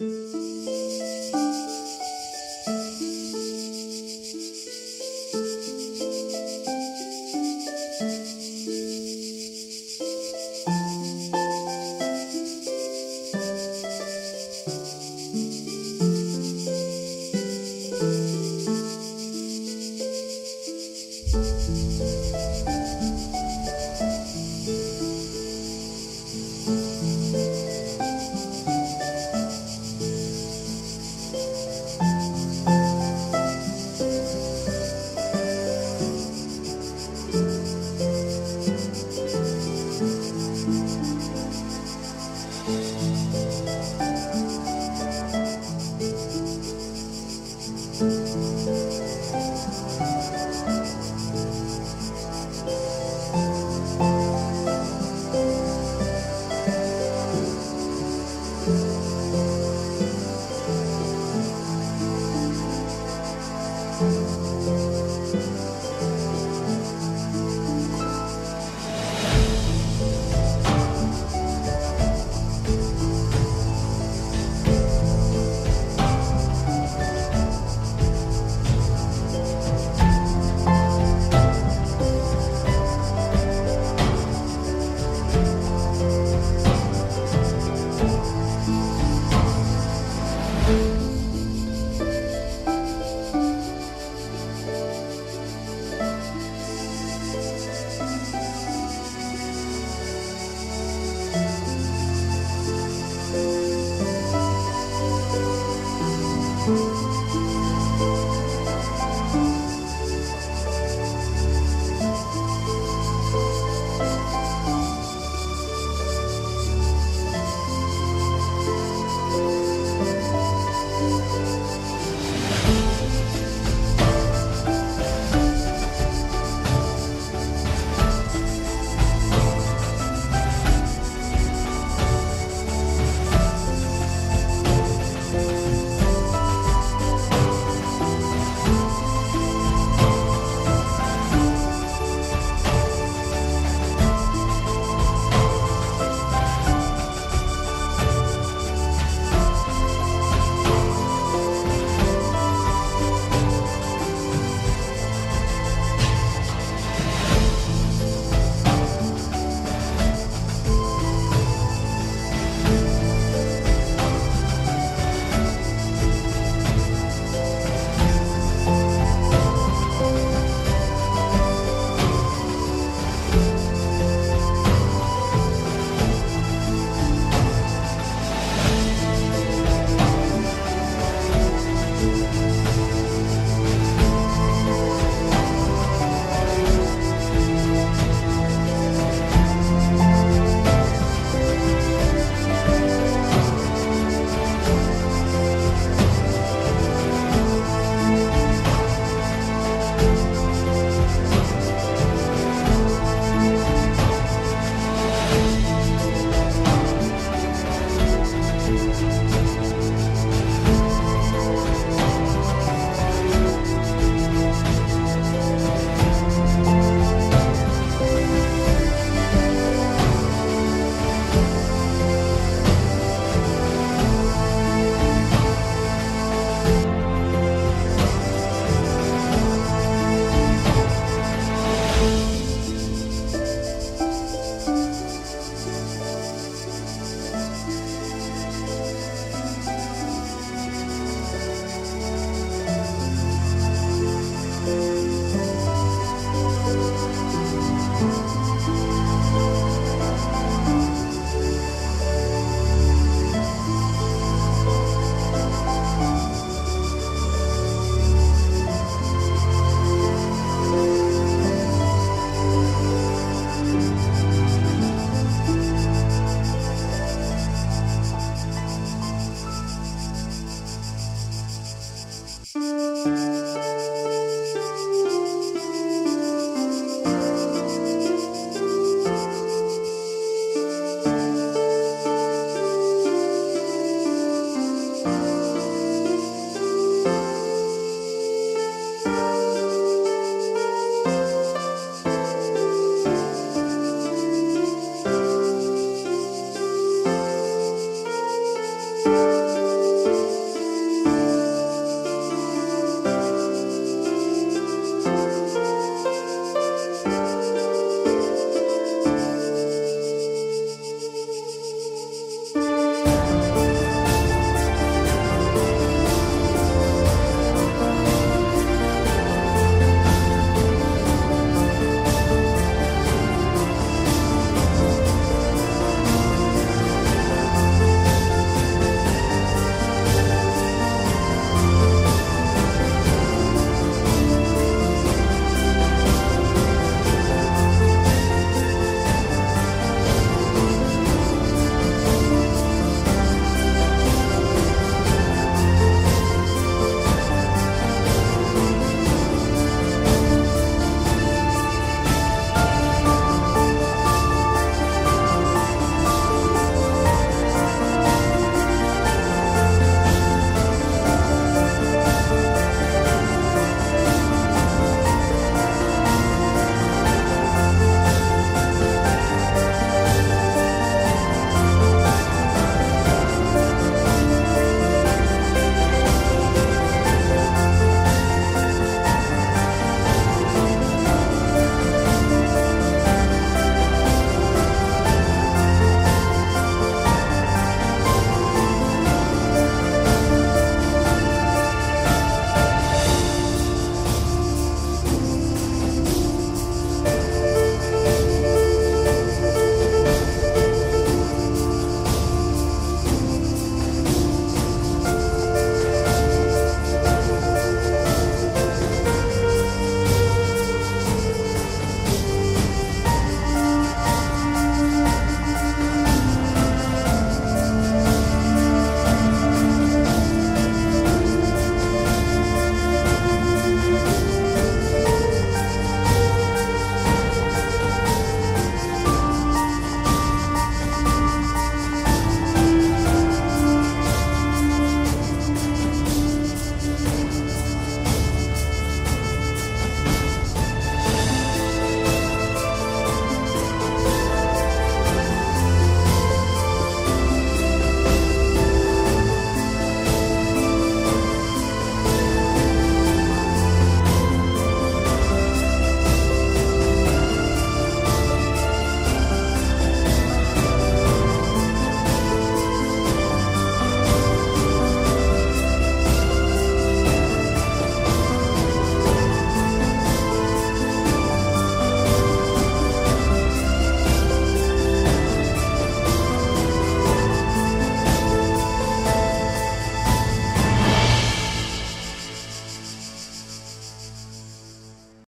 Música